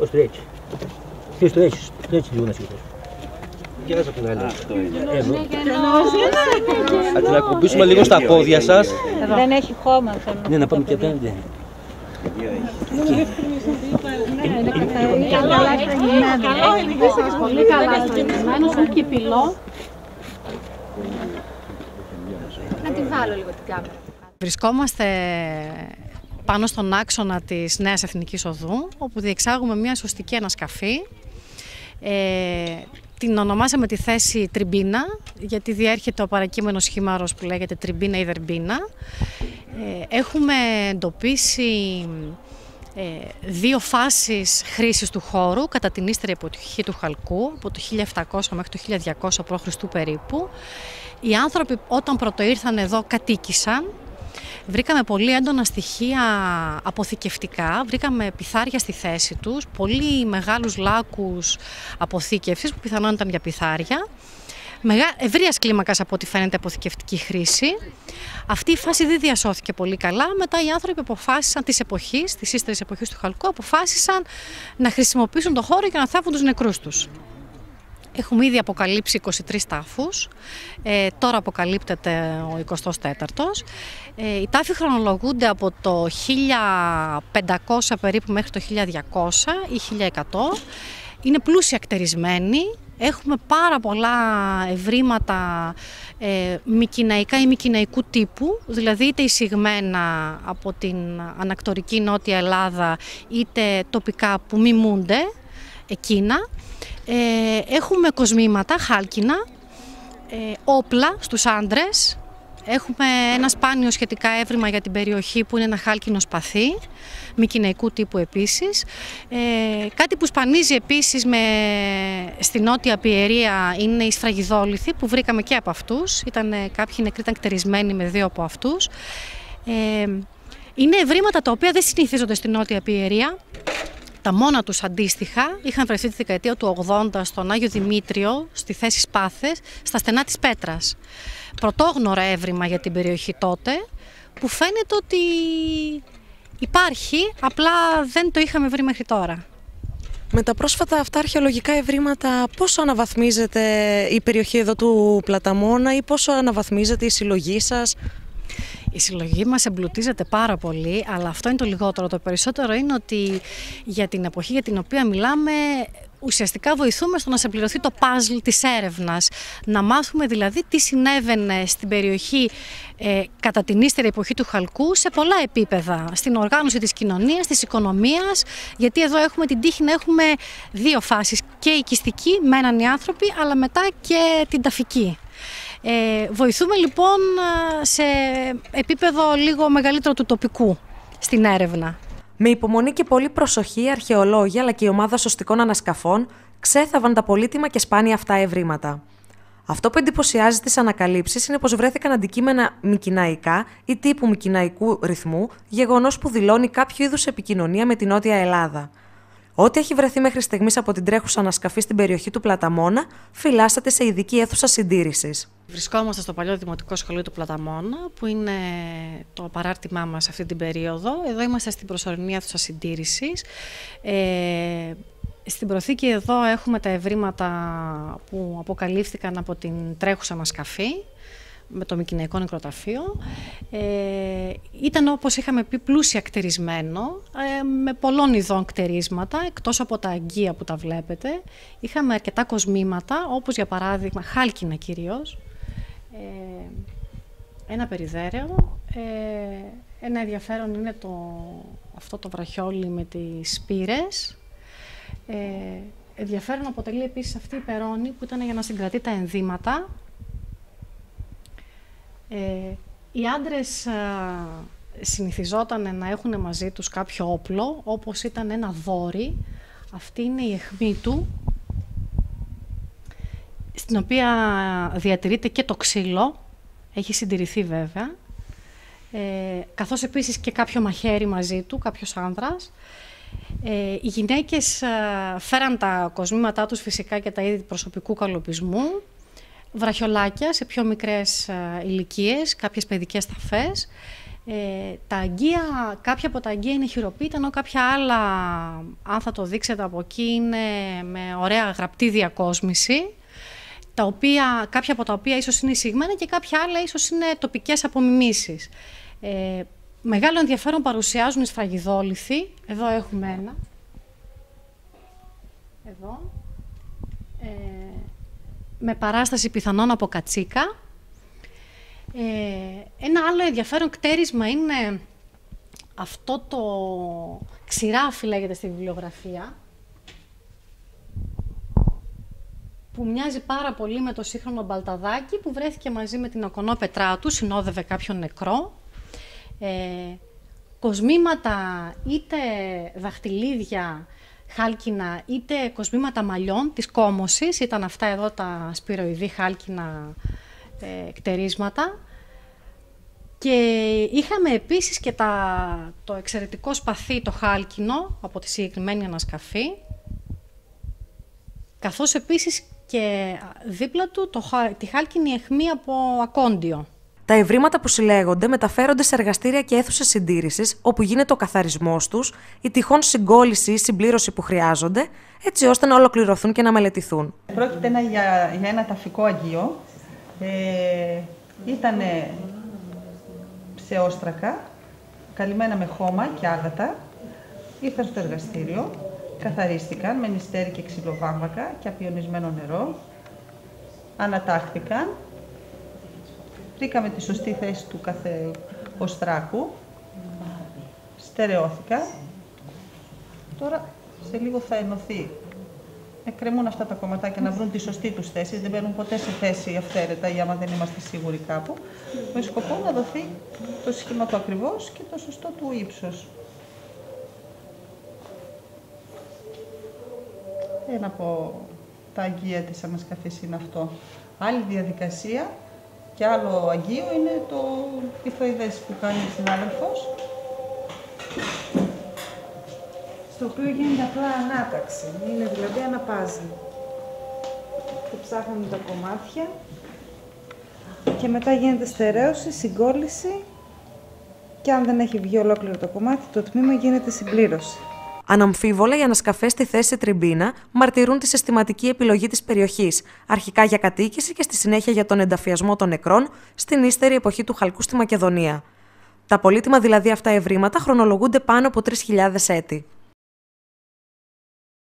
Ώστε έτσι. Πες το έτσι, το έτσι λίγο να σηκωθείς. Και από την άλλη. Εδώ. Θα την ακουμπήσουμε λίγο στα πόδια σας. Δεν έχει χώμα. θέλω να Ναι, να πω, πάμε και παιδιά. απέναντι. Πολύ καλά στολισμένος, και πυλό. Να τη βάλω λίγο την κάμερα. Βρισκόμαστε πάνω στον άξονα της Νέας Εθνικής Οδού, όπου διεξάγουμε μια σωστική ανασκαφή. Ε, την ονομάσαμε τη θέση τριμπίνα, γιατί διέρχεται ο παρακείμενος χήμαρος που λέγεται τριμπίνα ή δερμπίνα. Ε, έχουμε εντοπίσει ε, δύο φάσεις χρήσης του χώρου κατά την ύστερη εποχή του Χαλκού, από το 1700 μέχρι το 1200 π.Χ. περίπου. Οι άνθρωποι όταν πρωτοήρθαν εδώ κατοίκησαν Βρήκαμε πολύ έντονα στοιχεία αποθηκευτικά, βρήκαμε πιθάρια στη θέση τους, πολύ μεγάλους λάκους αποθήκευσης που πιθανόν ήταν για πιθάρια. Μεγα... Ευρείας κλίμακας από ό,τι φαίνεται αποθηκευτική χρήση. Αυτή η φάση δεν διασώθηκε πολύ καλά. Μετά οι άνθρωποι αποφάσισαν της εποχής, της ύστερης εποχής του Χαλκού, αποφάσισαν να χρησιμοποιήσουν το χώρο για να θάβουν τους νεκρούς τους. Έχουμε ήδη αποκαλύψει 23 τάφους, ε, τώρα αποκαλύπτεται ο 24ος. Ε, οι τάφοι χρονολογούνται από το 1500 περίπου μέχρι το 1200 ή 1100. Είναι πλούσια ακτερισμένοι, έχουμε πάρα πολλά ευρήματα ε, μικυναϊκά ή μικυναϊκού τύπου, δηλαδή είτε εισηγμένα από την ανακτορική Νότια Ελλάδα είτε τοπικά που μιμούνται εκείνα. Ε, έχουμε κοσμήματα, χάλκινα, ε, όπλα στους άντρες. Έχουμε ένα σπάνιο σχετικά έβριμα για την περιοχή που είναι ένα χάλκινο σπαθί, μικυναϊκού τύπου επίσης. Ε, κάτι που σπανίζει επίσης με, στη νότια πιερία είναι οι σφραγιδόληθοι που βρήκαμε και από αυτούς. Ήταν, κάποιοι νεκροί ήταν κτερισμένοι με δύο από αυτούς. Ε, είναι ευρήματα τα οποία δεν συνηθίζονται στη νότια πιερία. Τα μόνα τους αντίστοιχα είχαν βρεθεί τη δεκαετία του 80 στον Άγιο Δημήτριο, στη θέση Σπάθες, στα στενά της Πέτρας. Πρωτόγνωρο έβριμα για την περιοχή τότε, που φαίνεται ότι υπάρχει, απλά δεν το είχαμε βρει μέχρι τώρα. Με τα πρόσφατα αυτά αρχαιολογικά ευρήματα, πόσο αναβαθμίζεται η περιοχή εδώ του Πλαταμόνα ή πόσο αναβαθμίζεται η συλλογή σας; Η συλλογή μας εμπλουτίζεται πάρα πολύ, αλλά αυτό είναι το λιγότερο. Το περισσότερο είναι ότι για την εποχή για την οποία μιλάμε ουσιαστικά βοηθούμε στο να συμπληρωθεί το puzzle της έρευνας. Να μάθουμε δηλαδή τι συνέβαινε στην περιοχή ε, κατά την ύστερη εποχή του Χαλκού σε πολλά επίπεδα. Στην οργάνωση της κοινωνίας, της οικονομίας, γιατί εδώ έχουμε την τύχη να έχουμε δύο φάσεις. Και οικιστική, μέναν οι άνθρωποι, αλλά μετά και την ταφική. Ε, βοηθούμε λοιπόν σε επίπεδο λίγο μεγαλύτερο του τοπικού στην έρευνα. Με υπομονή και πολύ προσοχή, οι αρχαιολόγοι αλλά και η ομάδα σωστικών ανασκαφών ξέθαβαν τα πολύτιμα και σπάνια αυτά ευρήματα. Αυτό που εντυπωσιάζει τις ανακαλύψεις είναι πως βρέθηκαν αντικείμενα μικυναϊκά ή τύπου μικυναϊκού ρυθμού, γεγονός που δηλώνει κάποιο είδους επικοινωνία με την Νότια Ελλάδα. Ό,τι έχει βρεθεί μέχρι στιγμής από την τρέχουσα ανασκαφή στην περιοχή του Πλαταμόνα φυλάσσεται σε ειδική αίθουσα συντήρησης. Βρισκόμαστε στο παλιό Δημοτικό Σχολείο του Πλαταμόνα, που είναι το παράρτημά μας αυτή την περίοδο. Εδώ είμαστε στην προσωρινή αίθουσα συντήρησης. Ε, στην προθήκη εδώ έχουμε τα ευρήματα που αποκαλύφθηκαν από την τρέχουσα ανασκαφή με το Μικυναϊκό Νεκροταφείο. Ε, ήταν όπως είχαμε πει πλούσια κτηρισμένο, ε, με πολλών ειδών κτηρίσματα, εκτός από τα αγκία που τα βλέπετε. Είχαμε αρκετά κοσμήματα, όπως για παράδειγμα χάλκινα κυρίως, ε, ένα περιδέρεο, ε, ένα ενδιαφέρον είναι το, αυτό το βραχιόλι με τις σπήρες. Ε, ενδιαφέρον αποτελεί επίσης αυτή η περώνη που ήταν για να συγκρατεί τα ενδύματα ε, οι άντρες α, συνηθιζόταν να έχουν μαζί τους κάποιο όπλο, όπως ήταν ένα δόρι. Αυτή είναι η αιχμή του, στην οποία διατηρείται και το ξύλο, έχει συντηρηθεί βέβαια, ε, καθώς επίσης και κάποιο μαχαίρι μαζί του, κάποιος άνδρας. Ε, οι γυναίκες φέραν τα κοσμήματά τους φυσικά και τα είδη προσωπικού καλοπισμού, βραχιολάκια σε πιο μικρές ηλικίες, κάποιες παιδικές ταφές. Ε, τα αγγεία, κάποια από τα αγγεία είναι χειροποίητα, ενώ κάποια άλλα, αν θα το δείξετε από εκεί, είναι με ωραία γραπτή διακόσμηση, τα οποία, κάποια από τα οποία ίσως είναι εισηγμένα και κάποια άλλα ίσως είναι τοπικές απομιμήσεις. Ε, μεγάλο ενδιαφέρον παρουσιάζουν οι σφραγιδόληθοι. Εδώ έχουμε ένα. Εδώ. Ε, με παράσταση πιθανόν από κατσίκα. Ε, ένα άλλο ενδιαφέρον κτέρισμα είναι αυτό το ξηράφι λέγεται στη βιβλιογραφία που μοιάζει πάρα πολύ με το σύγχρονο μπαλταδάκι που βρέθηκε μαζί με την οκονό πετρά του, συνόδευε κάποιον νεκρό. Ε, κοσμήματα είτε δαχτυλίδια χάλκινα είτε κοσμήματα μαλλιών της κόμωσης, ήταν αυτά εδώ τα σπυροειδή χάλκινα ε, κτερίσματα. Και είχαμε επίσης και τα, το εξαιρετικό σπαθί, το χάλκινο, από τη συγκεκριμένη ανασκαφή, καθώς επίσης και δίπλα του το, τη χάλκινη αιχμή από ακόντιο. Τα ευρήματα που συλλέγονται μεταφέρονται σε εργαστήρια και αίθουσες συντήρησης, όπου γίνεται ο καθαρισμός τους, η τυχόν συγκόλληση ή συμπλήρωση που χρειάζονται, έτσι ώστε να ολοκληρωθούν και να μελετηθούν. Πρόκειται ένα, για, για ένα ταφικό αγίο. Ε, ήταν σε όστρακα, καλυμμένα με χώμα και άλατα. Ήρθαν στο εργαστήριο, καθαρίστηκαν με νηστέρι και ξυλοβάμβακα και απιονισμένο νερό. Ανατάχθηκαν βρήκαμε τη σωστή θέση του κάθε οστράκου, στερεώθηκα. Τώρα σε λίγο θα ενωθεί. Εκκρεμούν αυτά τα κομματάκια να βρουν τη σωστή τους θέση, δεν μπαίνουν ποτέ σε θέση αυθαίρετα ή άμα δεν είμαστε σίγουροι κάπου, με σκοπό να δοθεί το σχήμα του ακριβώς και το σωστό του ύψος. Ένα από τα αγγεία της ανασκαφής είναι αυτό. Άλλη διαδικασία και άλλο αγγείο είναι το πυθοειδές που κάνει ο συνάδελφος. Στο οποίο γίνεται απλά ανάταξη, είναι δηλαδή ένα πάζλ. Και ψάχνουμε τα κομμάτια και μετά γίνεται στερέωση, συγκόλληση και αν δεν έχει βγει ολόκληρο το κομμάτι, το τμήμα γίνεται συμπλήρωση. Αναμφίβολα, οι ανασκαφές στη θέση τριμπίνα μαρτυρούν τη συστηματική επιλογή της περιοχής, αρχικά για κατοίκηση και στη συνέχεια για τον ενταφιασμό των νεκρών στην ύστερη εποχή του Χαλκού στη Μακεδονία. Τα πολύτιμα δηλαδή αυτά ευρήματα χρονολογούνται πάνω από 3.000 έτη.